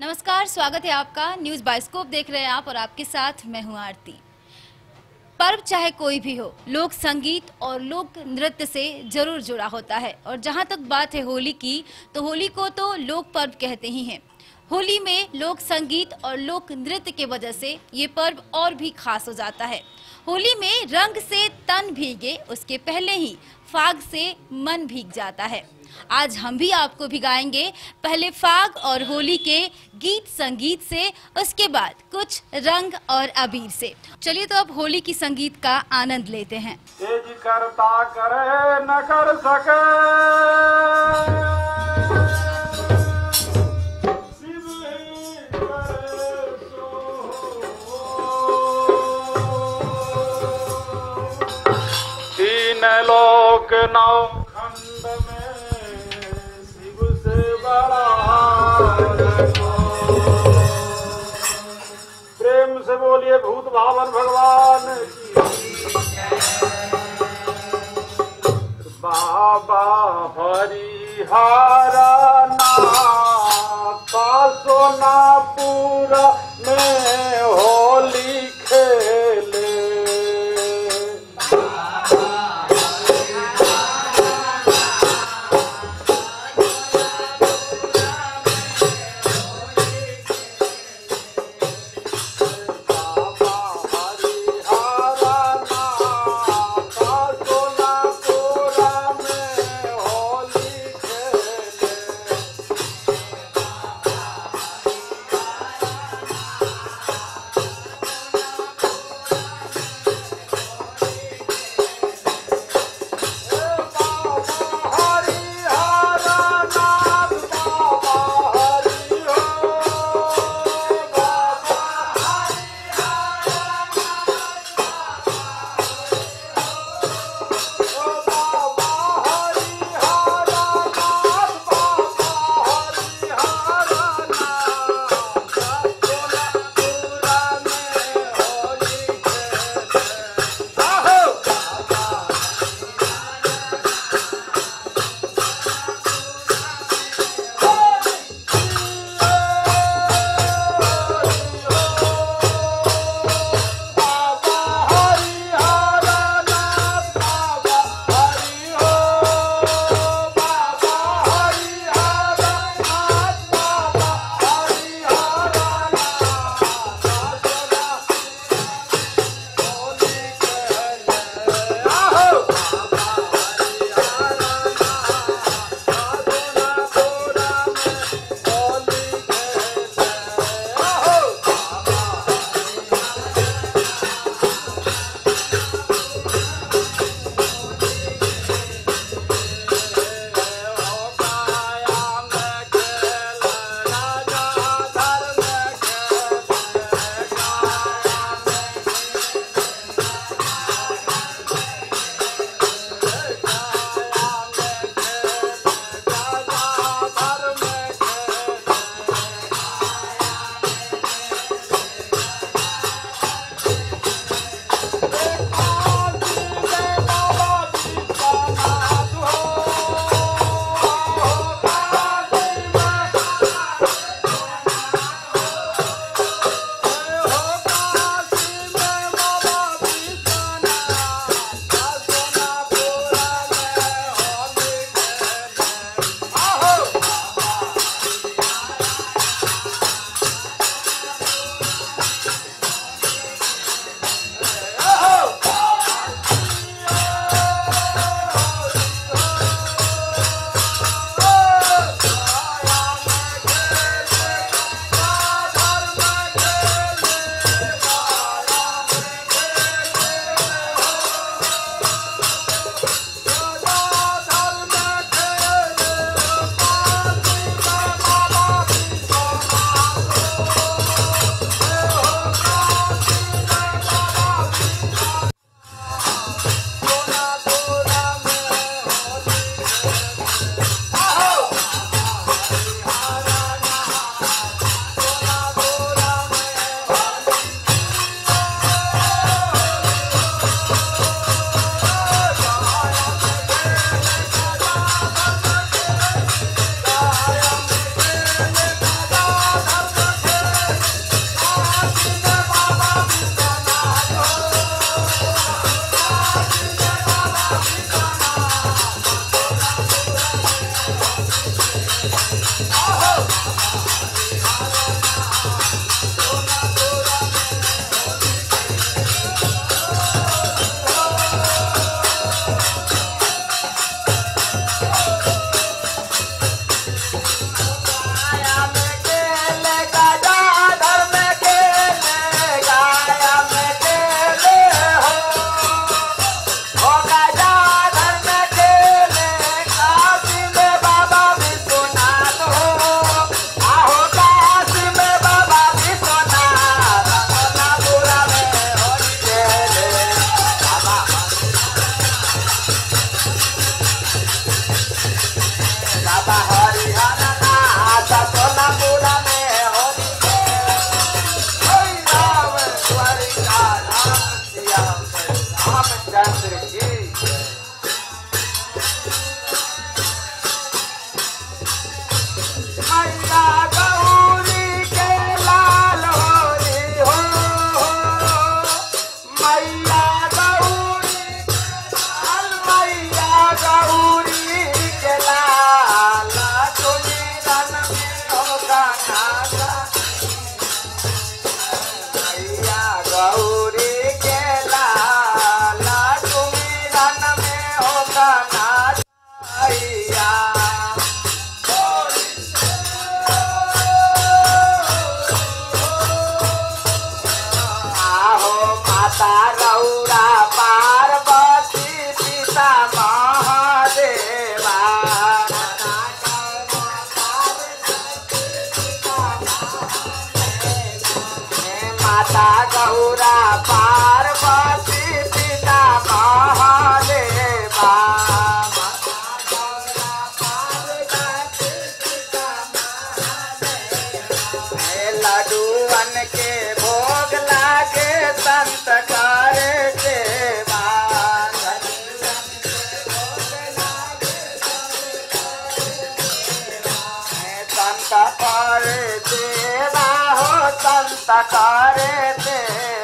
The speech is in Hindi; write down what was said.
नमस्कार, स्वागत है आपका। न्यूज़ बायोस्कोप देख रहे हैं आप और आपके साथ मैं हूँ आरती। पर्व चाहे कोई भी हो, लोक संगीत और लोक नृत्य से ज़रूर जुड़ा होता है। और जहाँ तक बात है होली की तो होली को तो लोक पर्व कहते ही हैं। होली में लोक संगीत और लोक नृत्य के वजह से ये पर्व और भी खास हो जाता है। होली में रंग से तन भीगे, उसके पहले ही फाग से मन भीग जाता है। आज हम भी आपको भिगाएँगे पहले फाग और होली के गीत संगीत से, उसके बाद कुछ रंग और अबीर से। चलिए तो अब होली की संगीत का आनंद लेते हैं। करता करे, न कर सके। लोक नौ खंड में शिव से बड़ा प्रेम से बोलिए भूत भावन भगवान की। बाबा हरिहारा का सोनापुर में संत करे